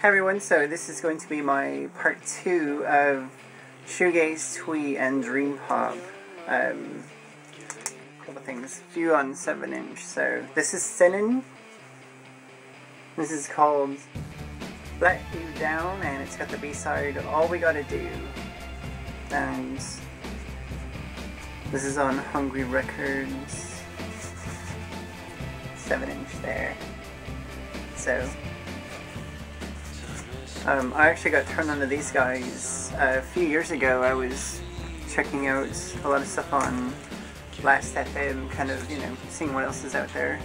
Hi everyone, so this is going to be my part two of Shoegaze, Twee, and Dream Pop. Um, couple things. Few on 7 inch. So this is Sennen. This is called Let You Down, and it's got the B-side All We Gotta Do. And this is on Hungry Records. 7 inch there. So um, I actually got turned on to these guys a few years ago. I was checking out a lot of stuff on Last FM, kind of, you know, seeing what else is out there.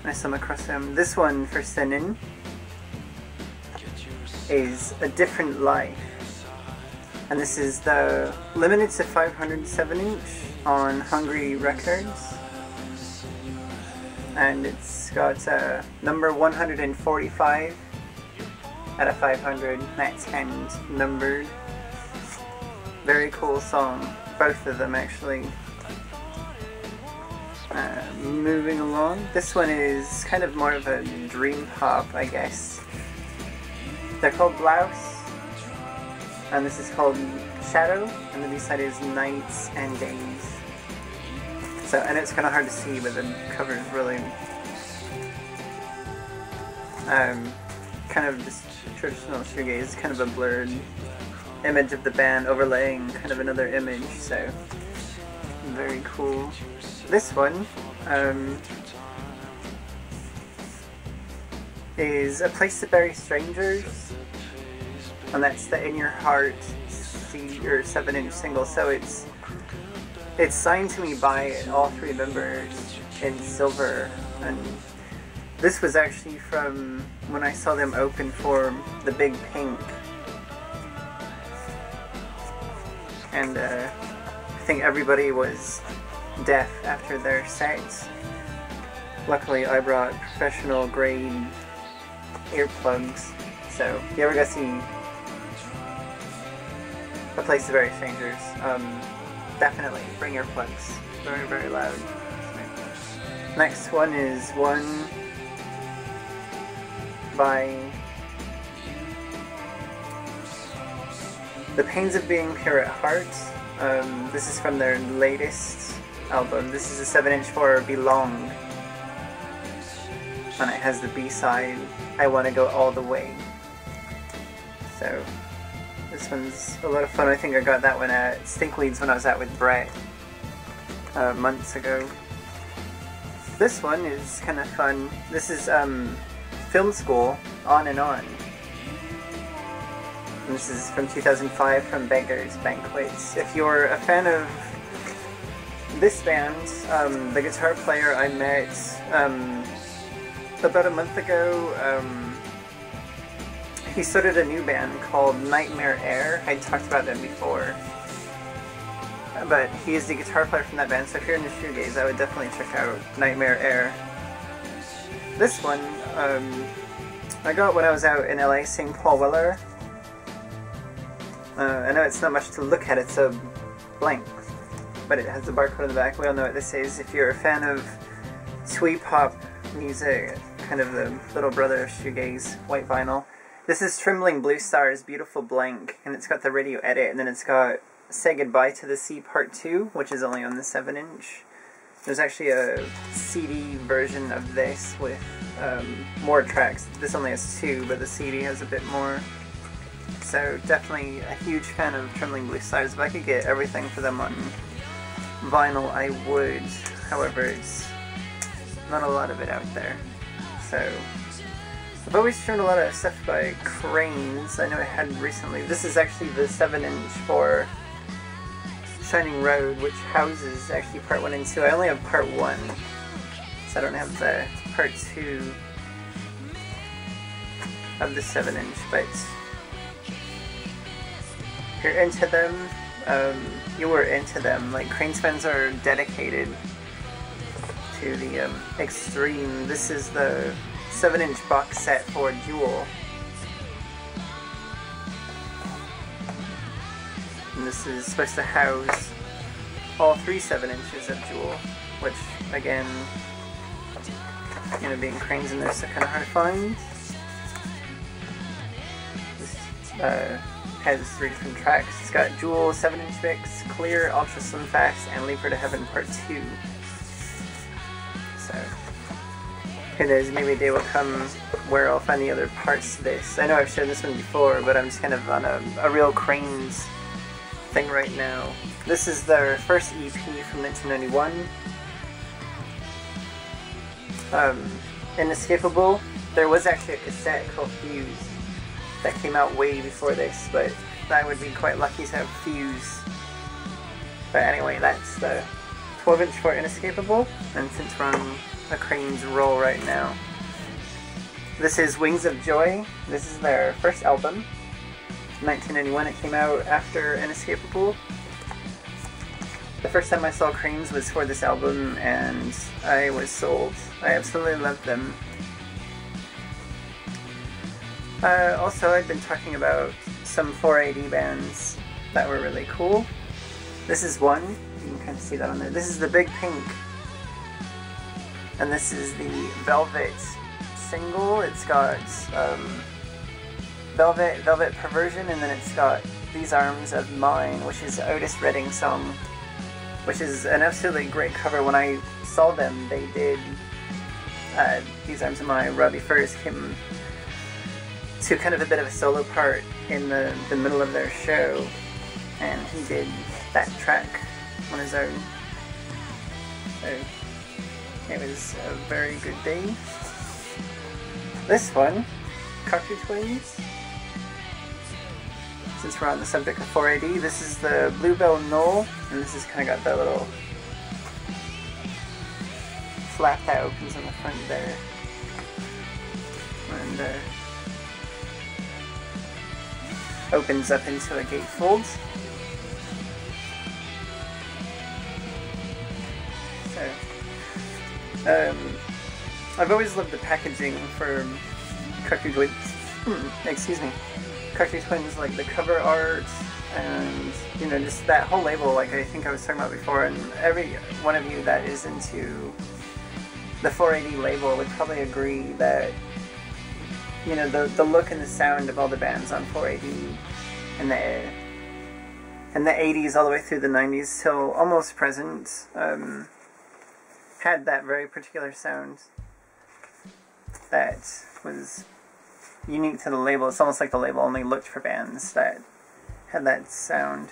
And I stumbled across them. This one for Sennen is A Different Life. And this is the limited to 507 inch on Hungry Records. And it's got uh, number 145 out of 500. That's hand numbered. Very cool song. Both of them actually. Uh, moving along. This one is kind of more of a dream pop, I guess. They're called Blouse. And this is called Shadow. And the B-side is Nights and Days. So, and it's kind of hard to see, but the cover is really um, kind of just traditional shoegaze, kind of a blurred image of the band overlaying kind of another image, so very cool. This one um, is A Place to Bury Strangers, and that's the In Your Heart C or 7 inch single, so it's it's signed to me by all three members in silver and this was actually from when I saw them open for the Big Pink. And uh, I think everybody was deaf after their sets. Luckily I brought professional grade earplugs. So if you ever go see A Place to Bury Strangers, um, definitely bring earplugs. Very, very loud. Next one is one by The Pains of Being Pure at Heart. Um, this is from their latest album. This is a 7 inch for Belong. And it has the B side, I Want to Go All the Way. So, this one's a lot of fun. I think I got that one at Stinkweeds when I was out with Brett uh, months ago. This one is kind of fun. This is um, film school on and on. And this is from 2005 from Beggars Banquets. If you're a fan of this band, um, the guitar player I met um, about a month ago, um, he started a new band called Nightmare Air. I talked about them before. But he is the guitar player from that band, so if you're into shoegaze, I would definitely check out Nightmare Air. This one, um, I got when I was out in LA seeing Paul Weller. Uh, I know it's not much to look at, it's a blank, but it has the barcode on the back. We all know what this is. If you're a fan of twee pop music, kind of the little brother of shoegaze, white vinyl. This is Trembling Blue Star's Beautiful Blank, and it's got the radio edit, and then it's got Say Goodbye to the Sea Part 2, which is only on the 7 inch. There's actually a CD version of this with um, more tracks. This only has two, but the CD has a bit more. So definitely a huge fan of Trembling Blue Stars. If I could get everything for them on vinyl, I would. However, it's not a lot of it out there. So I've always shown a lot of stuff by Cranes. I know I had recently. This is actually the 7 inch for Shining Road, which houses actually part 1 and 2. I only have part 1, so I don't have the part 2 of the 7 inch, but if you're into them, um, you were into them. Like, Cranes fans are dedicated to the um, extreme. This is the 7 inch box set for Jewel. This is supposed to house all three 7 inches of Jewel, which again, you know, being cranes in this are kind of hard to find. uh, has three different tracks. It's got Jewel, 7 inch mix, Clear, Ultra Slim Fast, and Leaper to Heaven Part 2. So, who knows, maybe day will come where I'll find the other parts to this. I know I've shown this one before, but I'm just kind of on a, a real Cranes thing right now. This is their first EP from 1991. Um, Inescapable. There was actually a cassette called Fuse that came out way before this, but I would be quite lucky to have Fuse. But anyway, that's the 12 inch for Inescapable, and since we're on a Crane's roll right now. This is Wings of Joy. This is their first album. 1991 it came out after Inescapable. The first time I saw Cranes was for this album and I was sold. I absolutely loved them. Uh, also, I've been talking about some 4AD bands that were really cool. This is one. You can kind of see that on there. This is the Big Pink. And this is the Velvet single. It's got um, Velvet, Velvet Perversion, and then it's got These Arms of Mine, which is Otis Redding song, which is an absolutely great cover. When I saw them, they did uh, These Arms of Mine. Robbie Furze came to kind of a bit of a solo part in the, the middle of their show, and he did that track on his own. So it was a very good day. This one, Cocteau Twins. Since we're on the subject of 4AD, this is the Bluebell Knoll, and this has kind of got that little flap that opens on the front there. And uh, opens up into a gatefold. So, um, I've always loved the packaging for Cocteau Twins. Hmm, excuse me. Cocteau Twins, like the cover art and you know just that whole label. Like I think I was talking about before, and every one of you that is into the 4AD label would probably agree that you know the the look and the sound of all the bands on 4AD and the in the 80s all the way through the 90s till almost present um, had that very particular sound that was unique to the label. It's almost like the label only looked for bands that had that sound.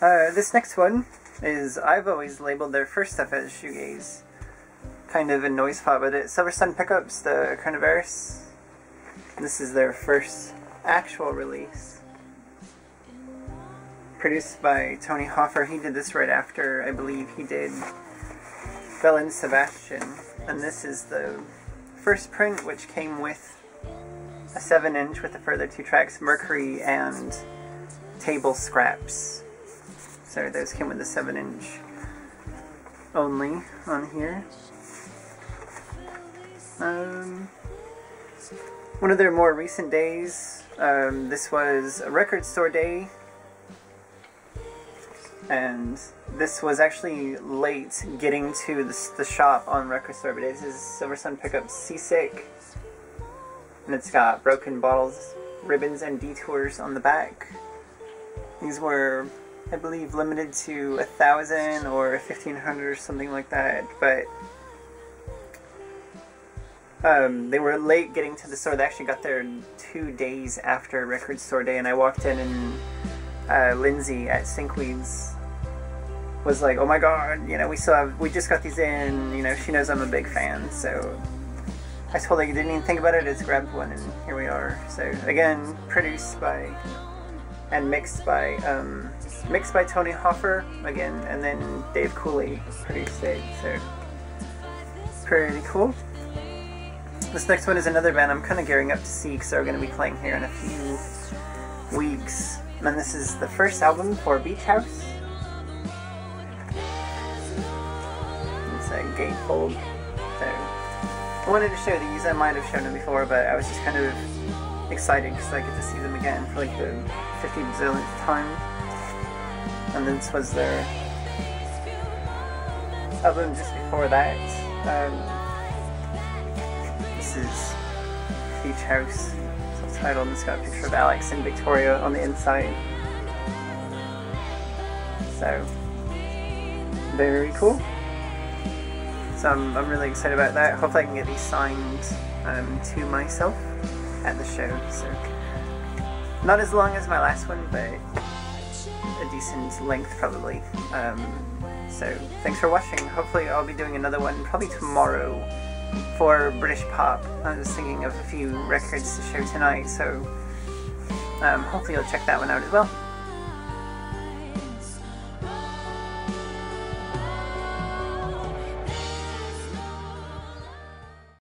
Uh, this next one is I've always labeled their first stuff as shoegaze, kind of a noise pop, but it's Silversun Pickups, the Carnavas. This is their first actual release. Produced by Tony Hoffer. He did this right after, I believe, he did Belle and Sebastian. And this is the first print, which came with a 7 inch with the further two tracks, Mercury and Table Scraps. So those came with the 7 inch only on here. Um, one of their more recent days, um, this was a record store day and this was actually late getting to the, the shop on Record Store, but this is Silversun Pickup Seasick, and it's got broken bottles, ribbons, and detours on the back. These were, I believe, limited to a thousand or fifteen hundred or something like that, but um, they were late getting to the store. They actually got there two days after Record Store Day, and I walked in and uh, Lindsay at Stinkweeds was like, "Oh my god, you know, we still have, we just got these in. You know, she knows I'm a big fan, so." I told her you didn't even think about it, I just grabbed one and here we are. So again, produced by and mixed by um, mixed by Tony Hoffer again, and then Dave Cooley produced it. So pretty cool. This next one is another band I'm kind of gearing up to see because they're going to be playing here in a few weeks. And this is the first album for Beach House. So I wanted to show these. I might have shown them before, but I was just kind of excited because I get to see them again for like the 50 bazillionth time. And this was their album just before that. Um, this is Beach House. Title and it's got a picture of Alex and Victoria on the inside. So, very cool. So I'm, I'm really excited about that. Hopefully I can get these signed um, to myself at the show. So not as long as my last one, but a decent length probably. Um, so thanks for watching. Hopefully I'll be doing another one probably tomorrow for British pop. I was thinking of a few records to show tonight, so um, hopefully you'll check that one out as well.